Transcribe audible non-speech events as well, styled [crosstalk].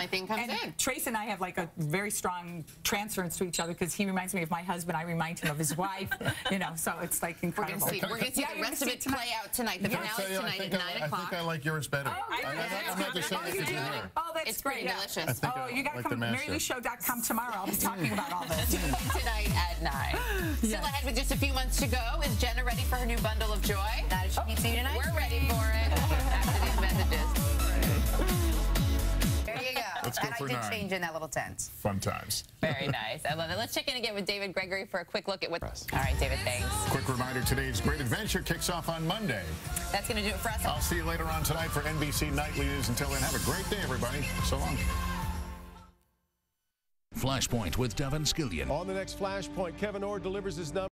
my thing comes and in. Trace and I have like a very strong transference to each other because he reminds me of my husband. I remind him of his wife. You know, so it's like We're gonna incredible. see. We're gonna see Yeah, the you're rest of it see play out tonight. The Yeah. Finale tell I tonight at I, nine I think. I like yours better. Oh, I, really? I'm not, I'm not just saying Oh, it you because do? you're here. Oh, that's It's pretty great. delicious. Oh, you got to come master. MariluShow.com tomorrow. I'll be talking about all this. [laughs] tonight at 9. [laughs] Still ahead with just a few months to go. Is Jenna ready for her new bundle of joy? That is pizza tonight. Let's go and for I did nine. change in that little tent. Fun times. Very nice. I love it. Let's check in again with David Gregory for a quick look at what. All right, David, thanks. Quick reminder, today's Great Adventure kicks off on Monday. That's going to do it for us. I'll see you later on tonight for NBC Nightly News. Until then, have a great day, everybody. So long. Flashpoint with Devin Scillian. On the next Flashpoint, Kevyn Orr delivers his number.